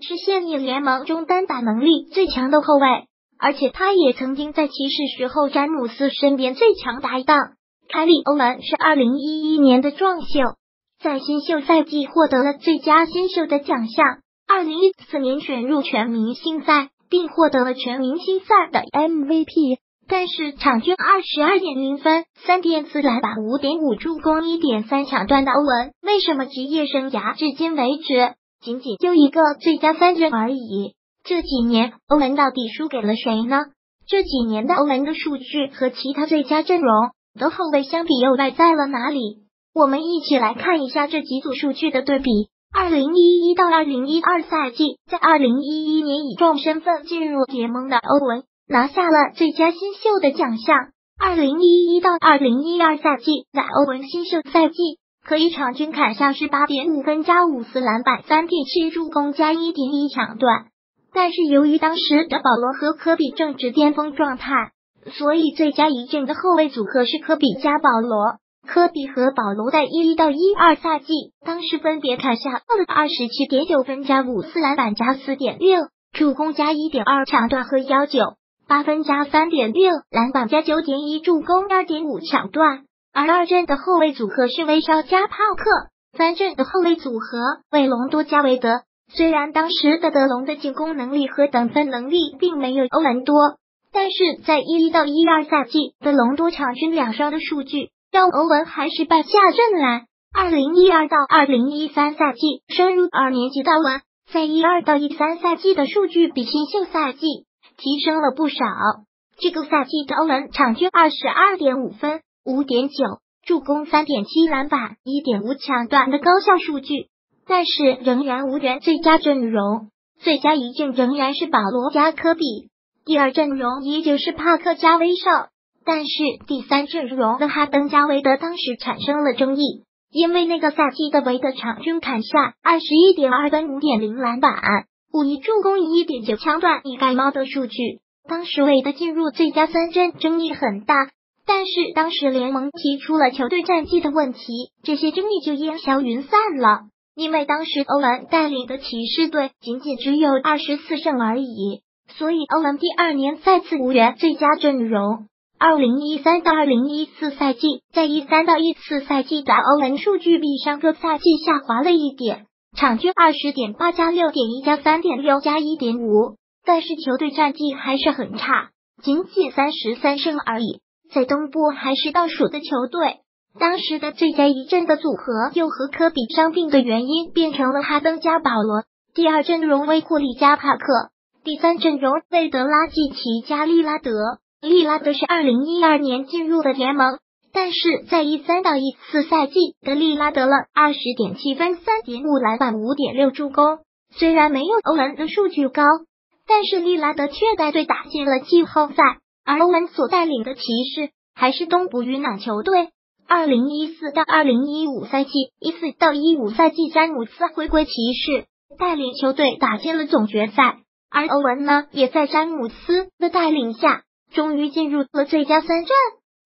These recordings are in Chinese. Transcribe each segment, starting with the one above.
是现役联盟中单打能力最强的后卫，而且他也曾经在骑士时候詹姆斯身边最强搭档。凯里·欧文是二零一一年的壮秀，在新秀赛季获得了最佳新秀的奖项。二零一四年选入全明星赛，并获得了全明星赛的 MVP。但是场均二十二点零分、三点四篮板、五点五助攻、一点三抢断的欧文，为什么职业生涯至今为止仅仅就一个最佳三振而已？这几年欧文到底输给了谁呢？这几年的欧文的数据和其他最佳阵容的后卫相比又败在了哪里？我们一起来看一下这几组数据的对比。二零一一到二零一二赛季，在二零一一年以壮身份进入联盟的欧文。拿下了最佳新秀的奖项。二零一一到二零一二赛季，在欧文新秀赛季，可以场均砍下十八点五分加五次篮板、三点七助攻加一点一抢断。但是由于当时的保罗和科比正值巅峰状态，所以最佳一阵的后卫组合是科比加保罗。科比和保罗在一一到一二赛季，当时分别砍下了二十七点九分加五次篮板加四点六助攻加一点二抢断和幺九。八分加三点六篮板加九点一助攻二点五抢断，而二阵的后卫组合是威少加帕克，三阵的后卫组合为隆多加韦德。虽然当时的德隆的进攻能力和得分能力并没有欧文多，但是在一一到一二赛季的隆多场均两双的数据，让欧文还是败下阵来。二零一二到二零一三赛季升入二年级的欧文，在一二到一三赛季的数据比新秀赛季。提升了不少。这个赛季的欧文场均二十二点五分、五点九助攻、三点七篮板、一点五抢断的高效数据，但是仍然无缘最佳阵容。最佳一阵仍然是保罗加科比，第二阵容依旧是帕克加威少，但是第三阵容的哈登加韦德当时产生了争议，因为那个赛季的韦德场均砍下二十一点二分、五点零篮板。五一助攻一点九抢断一盖猫的数据，当时韦德进入最佳三阵争议很大，但是当时联盟提出了球队战绩的问题，这些争议就烟消云散了。因为当时欧文带领的骑士队仅仅只有二十四胜而已，所以欧文第二年再次无缘最佳阵容。二零一三到二零一四赛季，在一三到一四赛季的欧文数据比上个赛季下滑了一点。场均二十点八加六点一加三点六加一点五，但是球队战绩还是很差，仅仅三十三胜而已，在东部还是倒数的球队。当时的最佳一阵的组合又和科比伤病的原因变成了哈登加保罗，第二阵容为库里加帕克，第三阵容为德拉季奇加利拉德。利拉德是二零一二年进入的联盟。但是在一三到一四赛季，德利拉得了二十点七分、三点五篮板、五点六助攻。虽然没有欧文的数据高，但是利拉德却带队打进了季后赛。而欧文所带领的骑士还是东部云南球队。二零一四到二零一五赛季，一四到一五赛季，詹姆斯回归骑士，带领球队打进了总决赛。而欧文呢，也在詹姆斯的带领下，终于进入了最佳三阵。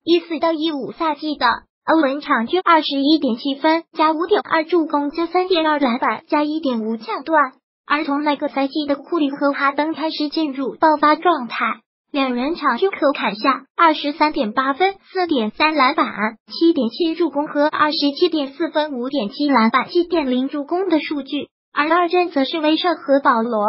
一四到一五赛季的欧文场均二十一点七分加五点二助攻加三点二篮板加一点五抢断，而从那个赛季的库里和哈登开始进入爆发状态，两人场均可砍下二十三点八分四点三篮板七点七助攻和二十七点四分五点七篮板七点零助攻的数据，而二阵则是威少和保罗，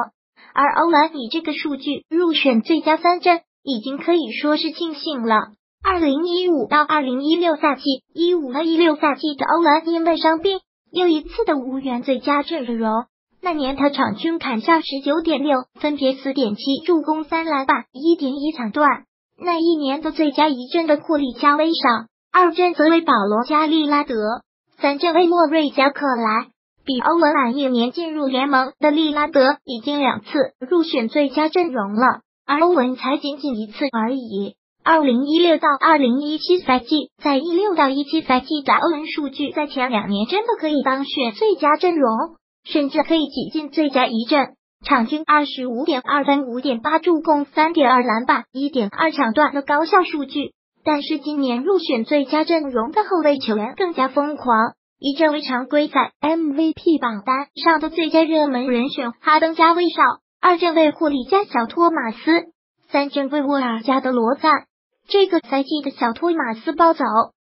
而欧文以这个数据入选最佳三阵，已经可以说是庆幸了。二零一五到二零一六赛季，一五到一六赛季的欧文因为伤病，又一次的无缘最佳阵容。那年他场均砍下十九点六，分别四点七助攻、三篮板、一点一抢断。那一年的最佳一阵的库里加威少，二阵则为保罗加利拉德，三阵为莫瑞加克莱。比欧文晚一年进入联盟的利拉德已经两次入选最佳阵容了，而欧文才仅仅一次而已。二零一六到二零一七赛季，在一六到一七赛季的欧文数据，在前两年真的可以当选最佳阵容，甚至可以挤进最佳一阵。场均二十五点二分、五点八助攻、三点二篮板、一点二抢断的高效数据。但是今年入选最佳阵容的后卫球员更加疯狂，一阵为常规赛 MVP 榜单上的最佳热门人选，哈登加威少，二阵位库里加小托马斯，三阵为沃尔加德罗赞。这个赛季的小托马斯暴走，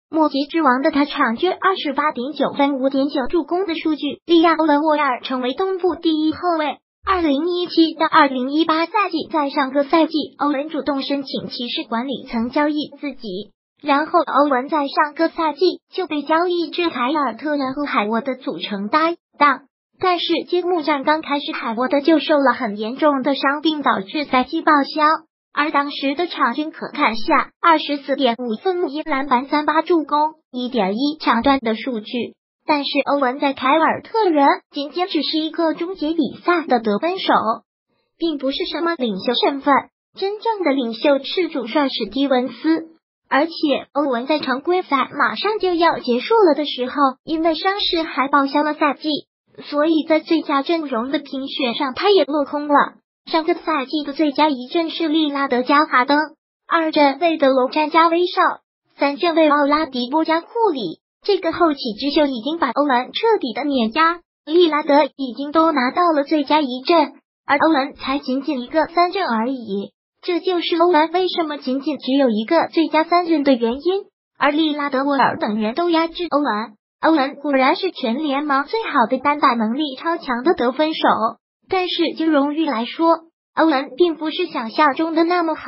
末节之王的他场均二十八点九分、五点九助攻的数据，力压欧文沃尔成为东部第一后卫。二零一七到二零一八赛季，在上个赛季，欧文主动申请骑士管理层交易自己，然后欧文在上个赛季就被交易至凯尔特人和海沃德组成搭档。但是揭幕战刚开始，海沃德就受了很严重的伤病，导致赛季报销。而当时的场均可看下二十四点五分、一篮板、三八助攻、一点一抢断的数据。但是欧文在凯尔特人仅仅只是一个终结比赛的得分手，并不是什么领袖身份。真正的领袖是主帅史蒂文斯。而且欧文在常规赛马上就要结束了的时候，因为伤势还报销了赛季，所以在最佳阵容的评选上他也落空了。上个赛季的最佳一阵是利拉德加哈登，二阵为德罗詹加威少，三阵为奥拉迪波加库里。这个后起之秀已经把欧文彻底的碾压，利拉德已经都拿到了最佳一阵，而欧文才仅仅一个三阵而已。这就是欧文为什么仅仅只有一个最佳三阵的原因。而利拉德、沃尔等人都压制欧文，欧文果然是全联盟最好的单打能力超强的得分手。但是就荣誉来说，欧文并不是想象中的那么好。